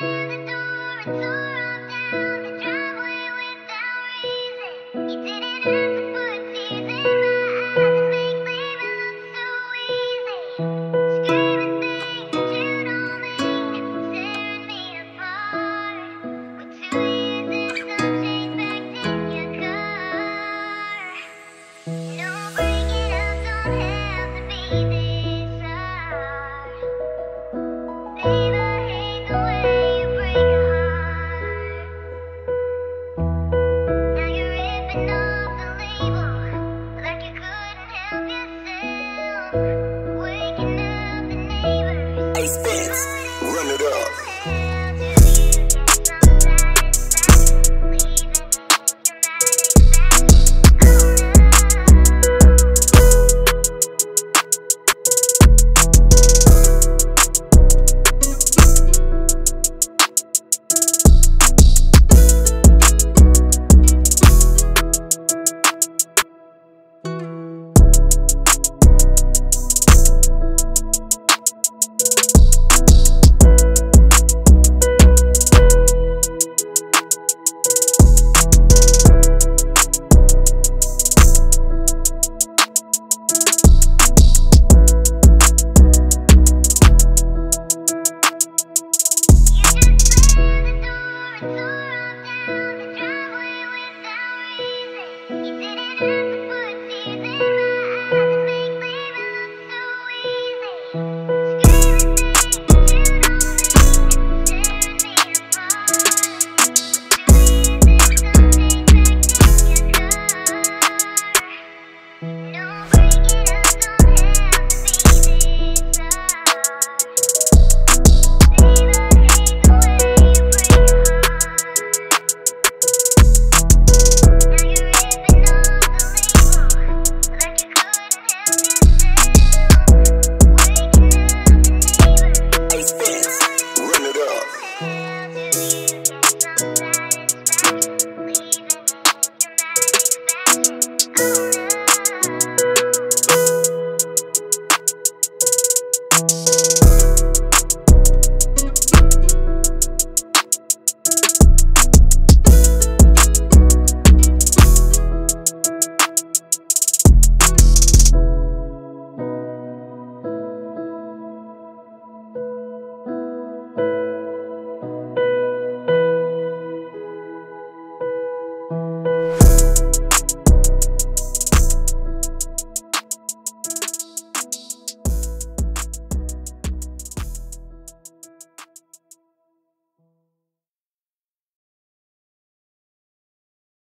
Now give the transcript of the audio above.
Ace Spence, up.